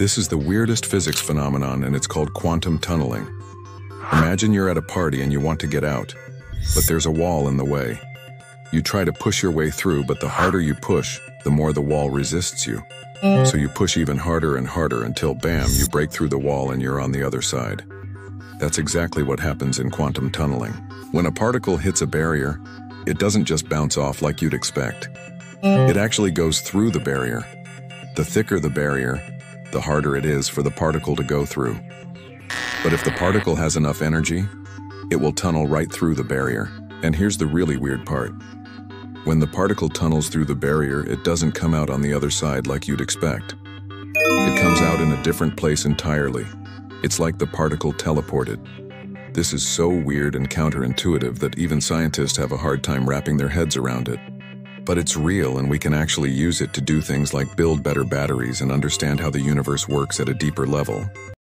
This is the weirdest physics phenomenon and it's called quantum tunneling. Imagine you're at a party and you want to get out, but there's a wall in the way. You try to push your way through, but the harder you push, the more the wall resists you. So you push even harder and harder until bam, you break through the wall and you're on the other side. That's exactly what happens in quantum tunneling. When a particle hits a barrier, it doesn't just bounce off like you'd expect. It actually goes through the barrier. The thicker the barrier, the harder it is for the particle to go through. But if the particle has enough energy, it will tunnel right through the barrier. And here's the really weird part. When the particle tunnels through the barrier, it doesn't come out on the other side like you'd expect. It comes out in a different place entirely. It's like the particle teleported. This is so weird and counterintuitive that even scientists have a hard time wrapping their heads around it. But it's real and we can actually use it to do things like build better batteries and understand how the universe works at a deeper level.